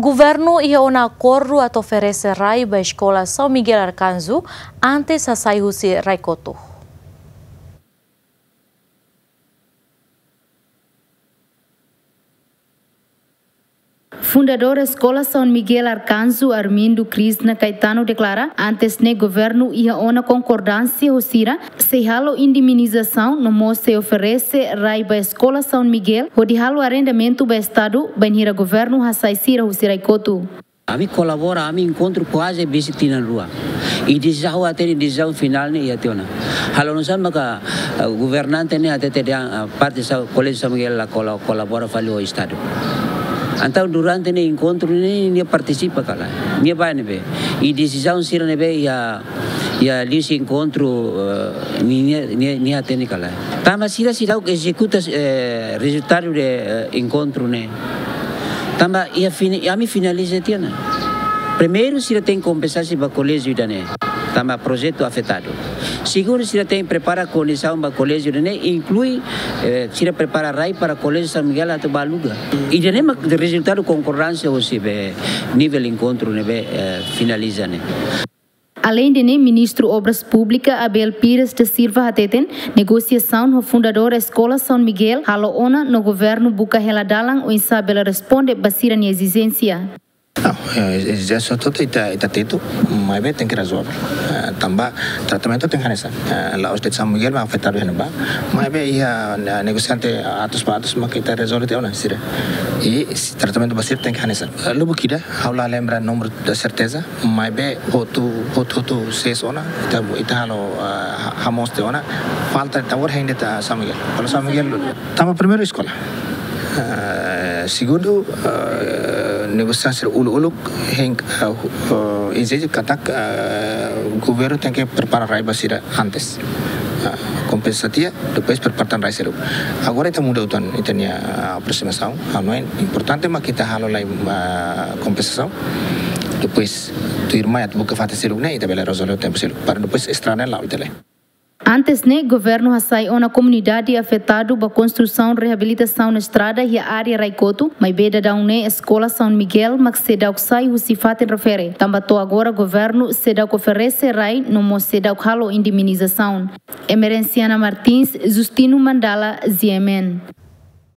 Governo ia ona acordo a oferecer rai ba escola São Miguel Arcanjo antes a saiu-se Raikoto. Fundador da Escola São Miguel Arcanjo Armindo Krishna Caetano declara antes ne governo ia ona concordância hosira se halo indemnização no mo se oferece rai ba Escola São Miguel hodi halo arrendamento ba estado banhira governo hasaisira hosira ikotu. Kami colabora, kami encontro quase bisi na rua. E decisão até decisão final ne ia tiona. Halo no sama ka governante ne até te parte sa colégio São Miguel la colabora fali o estado. Então, durante o encontro, ele participa, cara. Minha vai, né, E decisão, se né, ia ia lhes encontro uh, minha minha técnica lá. Tá, mas se se que executa eh, resultado de encontro, né? Tá, mas ia, ia me finaliza, tiana. Primeiro, se tem compensação para o colégio, né? Tá, projeto afetado. Segundo, se tem prepara condição para o colégio, né? Inclui, eh, se prepara RAI para o colégio São Miguel até Baluga. E já nem resultado concordância, ou se nível encontro, né? Eh, finaliza, né? Além de ministro Obras Públicas Abel Pires de Silva Hateten, negociação no fundador da Escola São Miguel, halo ona no governo buka hela dalang o Isabel responde basira ni exigência. Exigência toda ita ita teto, mas bem tem que resolver. Tambah tratamento nessa. Lá os de São Miguel vai afetar o ba, mas bem ia negociante atos para atos mas kita resolve teu na sira. E tratamento basir tem que nessa. Lubu kida, haula lembra número de certeza, mas bem outro outro outro seis ona, ita ita halo hamos teu ona, falta tawar ainda ta São Miguel. Kalau São Miguel, tama primeiro escola. Segundo, negosiasi ulu-uluk heng uh, uh, katak uh, governo tem que preparar raiva sira antes. Uh, compensatia depois preparar raiva sira agora kita muda utan itania aproximação ano importante mas kita halo lai uh, compensação depois tu irmã buka fata sira né ita bela resolver o tempo sira para depois estranha lá tele Antes, o governo assaiou na comunidade afetada pela construção e reabilitação na estrada e área Raicoto, mas beda da UNE Escola São Miguel, mas se dá o que sai, o refere. Tambatou agora o governo se dá o que oferece RAI, no mo se dá o indemnização. Emerenciana Martins, Justino Mandala, Ziemen.